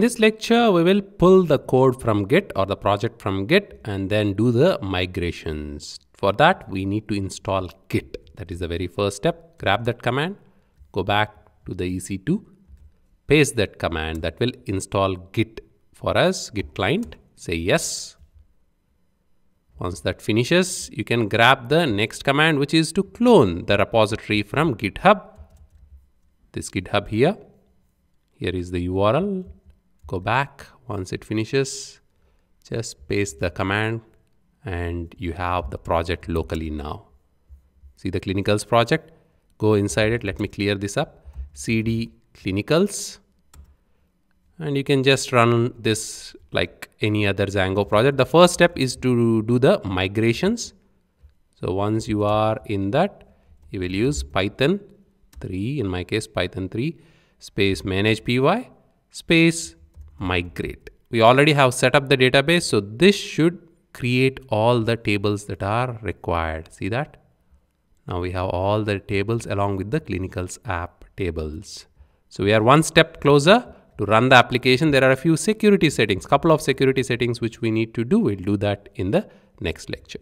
In this lecture, we will pull the code from Git or the project from Git and then do the migrations. For that, we need to install Git. That is the very first step. Grab that command, go back to the EC2, paste that command that will install Git for us, Git client, say yes. Once that finishes, you can grab the next command, which is to clone the repository from GitHub. This GitHub here. Here is the URL go back. Once it finishes just paste the command and you have the project locally now. See the clinicals project? Go inside it. Let me clear this up. Cd clinicals. And you can just run this like any other Django project. The first step is to do the migrations. So once you are in that, you will use Python 3, in my case Python 3, space manage py, space migrate. We already have set up the database. So this should create all the tables that are required. See that? Now we have all the tables along with the clinicals app tables. So we are one step closer to run the application. There are a few security settings, couple of security settings which we need to do. We'll do that in the next lecture.